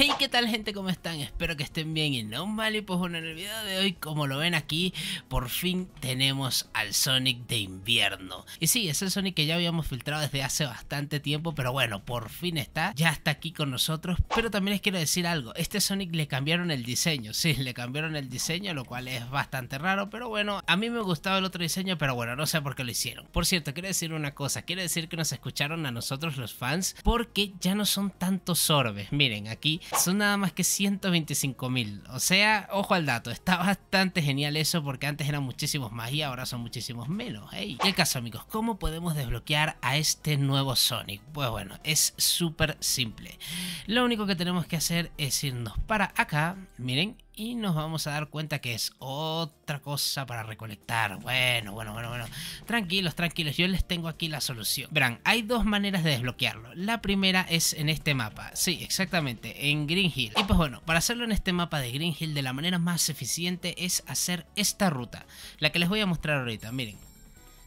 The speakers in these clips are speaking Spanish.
Hey, ¿qué tal gente? ¿Cómo están? Espero que estén bien y no mal. Y pues bueno, en el video de hoy, como lo ven aquí, por fin tenemos al Sonic de invierno. Y sí, es el Sonic que ya habíamos filtrado desde hace bastante tiempo, pero bueno, por fin está, ya está aquí con nosotros. Pero también les quiero decir algo, este Sonic le cambiaron el diseño, sí, le cambiaron el diseño, lo cual es bastante raro, pero bueno, a mí me gustaba el otro diseño, pero bueno, no sé por qué lo hicieron. Por cierto, quiero decir una cosa, quiero decir que nos escucharon a nosotros los fans, porque ya no son tantos sorbes. Miren, aquí son nada más que 125 mil. O sea, ojo al dato, está bastante genial eso porque antes eran muchísimos más y ahora son muchísimos menos. Hey. El caso amigos, ¿cómo podemos desbloquear a este nuevo Sonic? Pues bueno, es súper simple. Lo único que tenemos que hacer es irnos para acá, miren, y nos vamos a dar cuenta que es otra cosa para recolectar. Bueno, bueno, bueno, bueno. Tranquilos, tranquilos, yo les tengo aquí la solución. Verán, hay dos maneras de desbloquearlo. La primera es en este mapa. Sí, exactamente, en Green Hill. Y pues bueno, para hacerlo en este mapa de Green Hill de la manera más eficiente es hacer esta ruta. La que les voy a mostrar ahorita, miren.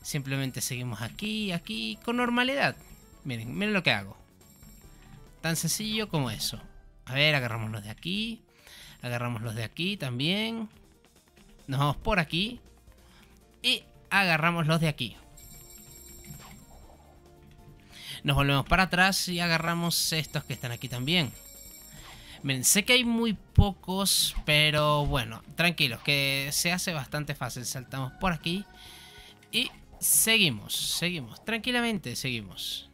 Simplemente seguimos aquí, aquí, con normalidad. Miren, miren lo que hago. Tan sencillo como eso. A ver, agarramos los de aquí. Agarramos los de aquí también. Nos vamos por aquí. Y agarramos los de aquí. Nos volvemos para atrás y agarramos estos que están aquí también. Sé que hay muy pocos, pero bueno, tranquilos, que se hace bastante fácil. Saltamos por aquí y seguimos, seguimos, tranquilamente seguimos.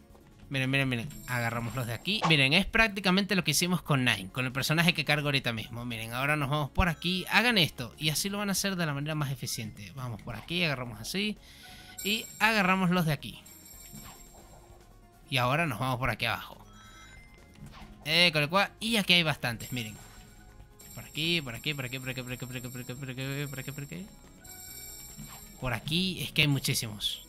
Miren, miren, miren. Agarramos los de aquí. Miren, es prácticamente lo que hicimos con Nine, con el personaje que cargo ahorita mismo. Miren, ahora nos vamos por aquí. Hagan esto y así lo van a hacer de la manera más eficiente. Vamos por aquí, agarramos así y agarramos los de aquí. Y ahora nos vamos por aquí abajo. Eh, con el cual, y aquí hay bastantes, miren. Por aquí, por aquí, por aquí, por aquí, por aquí, por aquí, por aquí, por aquí, por aquí, por aquí. Por aquí es que hay muchísimos.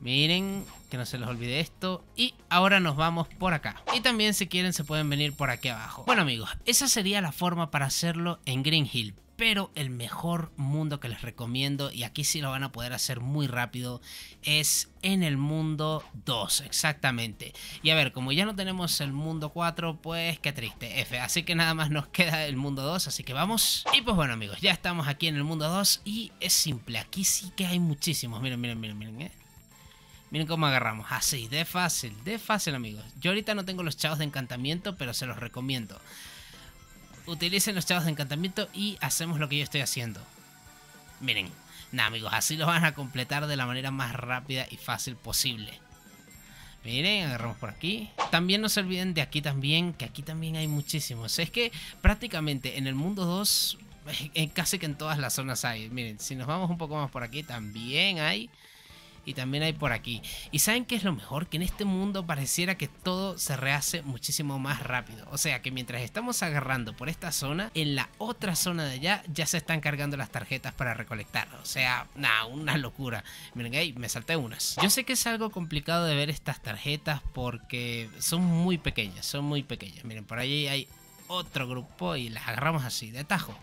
Miren, que no se les olvide esto. Y ahora nos vamos por acá. Y también si quieren se pueden venir por aquí abajo. Bueno amigos, esa sería la forma para hacerlo en Green Hill. Pero el mejor mundo que les recomiendo, y aquí sí lo van a poder hacer muy rápido, es en el mundo 2, exactamente. Y a ver, como ya no tenemos el mundo 4, pues qué triste, F. Así que nada más nos queda el mundo 2, así que vamos. Y pues bueno amigos, ya estamos aquí en el mundo 2 y es simple, aquí sí que hay muchísimos. Miren, miren, miren, miren, eh. Miren cómo agarramos. Así, de fácil, de fácil, amigos. Yo ahorita no tengo los chavos de encantamiento, pero se los recomiendo. Utilicen los chavos de encantamiento y hacemos lo que yo estoy haciendo. Miren, nada, amigos, así lo van a completar de la manera más rápida y fácil posible. Miren, agarramos por aquí. También no se olviden de aquí también, que aquí también hay muchísimos. Es que prácticamente en el mundo 2, casi que en todas las zonas hay. Miren, si nos vamos un poco más por aquí, también hay y también hay por aquí. ¿Y saben qué es lo mejor? Que en este mundo pareciera que todo se rehace muchísimo más rápido. O sea que mientras estamos agarrando por esta zona, en la otra zona de allá ya se están cargando las tarjetas para recolectar. O sea, nada, una locura. Miren ahí, me salté unas. Yo sé que es algo complicado de ver estas tarjetas porque son muy pequeñas, son muy pequeñas. Miren, por ahí hay otro grupo y las agarramos así, de tajo.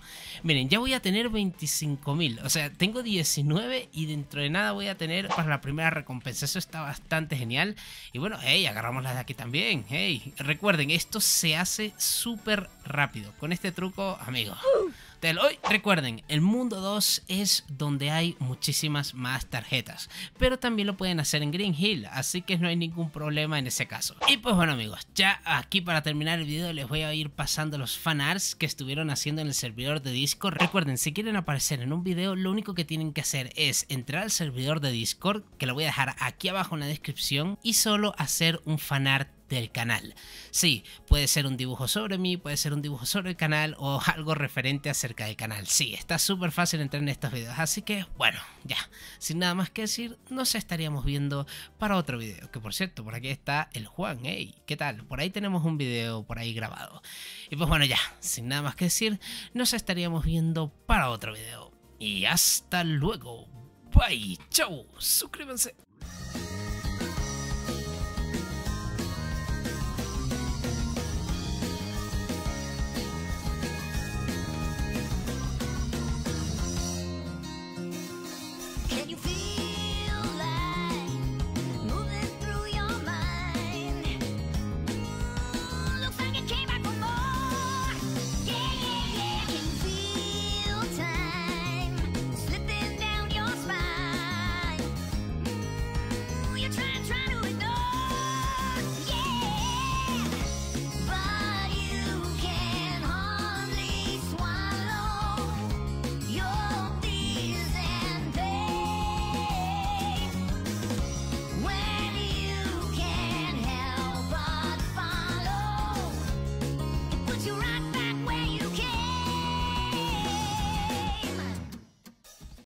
Miren, ya voy a tener 25.000, o sea, tengo 19 y dentro de nada voy a tener para la primera recompensa. Eso está bastante genial. Y bueno, hey, agarramos las de aquí también. Hey, recuerden, esto se hace súper rápido. Con este truco, amigos. Hoy recuerden, el mundo 2 es donde hay muchísimas más tarjetas, pero también lo pueden hacer en Green Hill, así que no hay ningún problema en ese caso. Y pues bueno amigos, ya aquí para terminar el video les voy a ir pasando los fanarts que estuvieron haciendo en el servidor de Discord. Recuerden, si quieren aparecer en un video, lo único que tienen que hacer es entrar al servidor de Discord, que lo voy a dejar aquí abajo en la descripción, y solo hacer un fanart del canal. Sí, puede ser un dibujo sobre mí, puede ser un dibujo sobre el canal o algo referente acerca del canal. Sí, está súper fácil entrar en estos videos, así que bueno, ya, sin nada más que decir, nos estaríamos viendo para otro video. Que por cierto, por aquí está el Juan, hey, ¿qué tal? Por ahí tenemos un video por ahí grabado. Y pues bueno, ya, sin nada más que decir, nos estaríamos viendo para otro video. Y hasta luego. Bye, chau, suscríbanse.